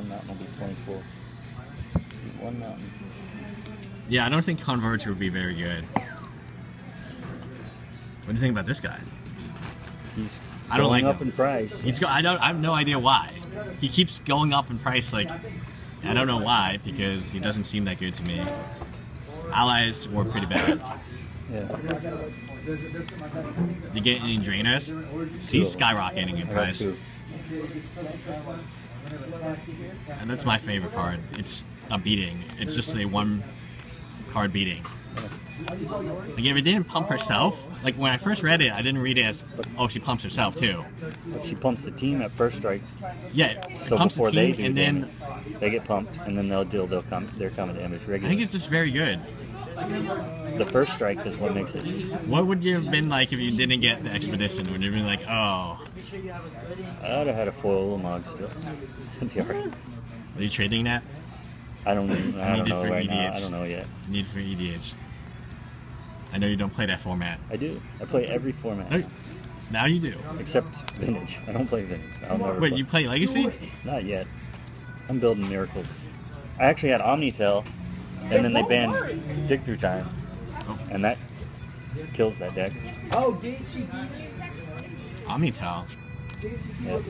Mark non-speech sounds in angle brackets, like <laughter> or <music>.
one mountain will be 24. One mountain. Yeah, I don't think Converge would be very good. What do you think about this guy? He's I don't going like up him. in price. He's go. I don't. I have no idea why. He keeps going up in price. Like I don't know why because he doesn't seem that good to me. Allies were pretty bad. Yeah. You get any drainers? He's Two of them. skyrocketing in price. And that's my favorite card. It's a beating. It's just a one card beating. Like if it didn't pump herself, like when I first read it, I didn't read it as oh she pumps herself too. But she pumps the team at first strike, Yeah, so pumps before the they do and then they get pumped, and then they'll deal. They'll come. They're coming damage I think it's just very good. The first strike is what makes it. What would you have been like if you didn't get the expedition? Would you have been like, oh, I'd have had a foil Ulamog still. It'd <laughs> be alright. are you trading that? I don't. I need don't know for right now. I don't know yet. Need for EDH. I know you don't play that format. I do. I play every format No, Now you do. except vintage. I don't play vintage. I'll never. Wait, play. you play Legacy? Not yet. I'm building miracles. I actually had Omni-Tell, and then they banned Dig Through Time, Oh. and that kills that deck. Oh, did she? Omni-Tell. Yep.